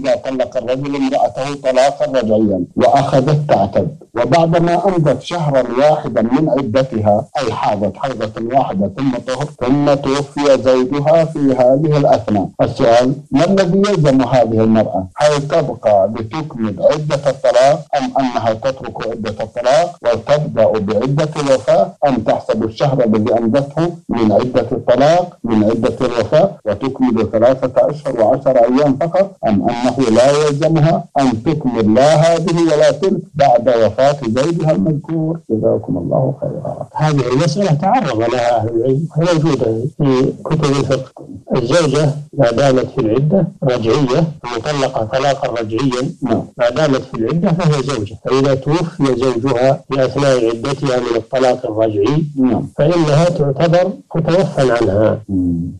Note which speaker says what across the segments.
Speaker 1: إذا طلق الرجل امرأته طلاقا رجعيا وأخذت تعتد. وبعدما أمضت شهرا واحدا من عدتها أي حاضت حيضة واحدة ثم طهر ثم توفي زوجها في هذه الأثناء. السؤال ما الذي يلزم هذه المرأة؟ هل تبقى لتكمل عدة الطلاق أم أنها تترك عدة الطلاق وتبدأ بعدة الوفاة؟ أم تحسب الشهر الذي أمضته من عدة الطلاق من عدة الوفاة وتكمل ثلاثة أشهر وعشر أيام فقط؟ أم أنه لا يلزمها أن تكمل لا هذه ولا تلك بعد وفاة؟ زوجها المذكور. جزاكم الله خيرا.
Speaker 2: هذه المسألة تعرض لها أهل العلم. موجودة في كتب الفقه الزوجة ما دامت في العدة رجعية مطلقة طلاقا رجعيا؟
Speaker 1: نعم.
Speaker 2: ما دامت في العدة فهي زوجة. فإذا توفي زوجها في أثناء عدتها من الطلاق الرجعي
Speaker 1: نعم.
Speaker 2: فإنها تعتبر متوفى عنها.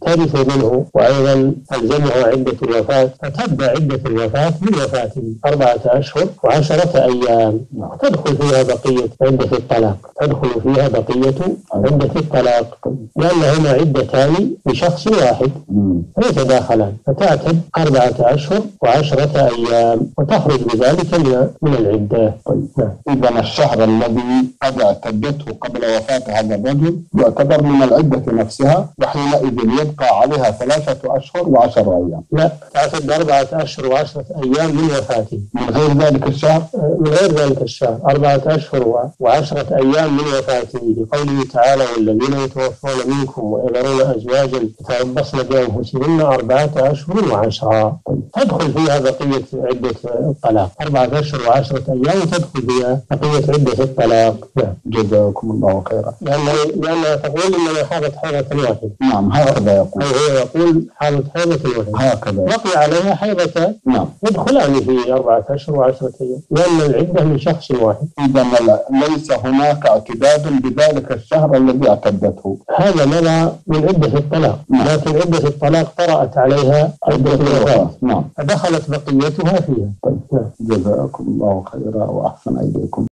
Speaker 2: ترث منه وأيضا تلزمها عدة الوفاة فتبدأ عدة الوفاة من وفاته أربعة أشهر وعشرة أيام.
Speaker 1: نعم.
Speaker 2: تدخل فيها بقية عدة الطلاق. تدخل فيها بقية عدة الطلاق. لأنهما عدتان لشخص واحد.
Speaker 1: مم.
Speaker 2: فيتداخلان فتعتد أربعة أشهر وعشرة أيام. وتخرج بذلك من العدة.
Speaker 1: طيب
Speaker 2: نعم.
Speaker 1: إذا الشهر الذي قد اعتدته قبل وفاة هذا الرجل يعتبر من العدة نفسها وحينئذ يبقى عليها ثلاثة أشهر وعشر أيام.
Speaker 2: لا تعتد أربعة أشهر وعشرة أيام من وفاته.
Speaker 1: من غير ذلك الشهر؟
Speaker 2: من غير ذلك الشهر. أربعة أشهر وعشرة أيام من وفاته. لقوله تعالى والذين يتوفون منكم ويذرون أزواجا يتربصن بأنفسهن أربعة أشهر وعشرة تدخل فيها بقية عدة الطلاق. أربعة أشهر وعشرة أيام تدخل فيها بقية عدة الطلاق. نعم.
Speaker 1: جزاكم الله خيرا.
Speaker 2: لأن لأنها تقول إنما حاضت حيضة واحدة
Speaker 1: نعم هكذا يقول.
Speaker 2: هو يقول حاضت حيضة واحدة
Speaker 1: هكذا.
Speaker 2: بقي عليها حيضة.
Speaker 1: نعم.
Speaker 2: يدخلان في أربعة أشهر وعشرة أيام. لأن العدة من شخص واحد.
Speaker 1: إذا لا- ليس هناك اعتداد بذلك الشهر الذي اعتدته.
Speaker 2: هذا منع من عدة الطلاق.
Speaker 1: نعم.
Speaker 2: لكن عدة الطلاق طرأت عليها عدة الوفاة
Speaker 1: نعم.
Speaker 2: فدخلت بقيتها فيها
Speaker 1: طيب. جزاكم الله خيرا وأحسن إليكم